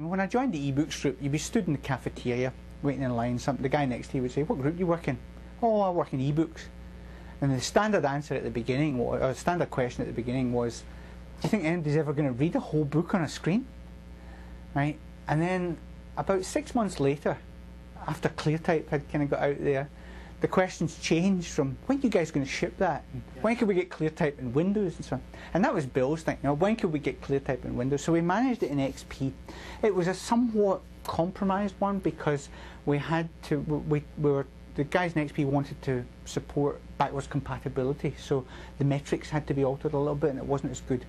When I joined the ebooks group, you'd be stood in the cafeteria waiting in line. Some, the guy next to you would say, What group do you work in? Oh, I work in ebooks. And the standard answer at the beginning, or standard question at the beginning was, Do you think anybody's ever going to read a whole book on a screen? Right? And then about six months later, after ClearType had kind of got out there, the questions changed from when are you guys going to ship that? When can we get ClearType in Windows and so on? And that was Bill's thing. You know, when could we get ClearType in Windows? So we managed it in XP. It was a somewhat compromised one because we had to we, we were the guys in XP wanted to support backwards compatibility, so the metrics had to be altered a little bit, and it wasn't as good.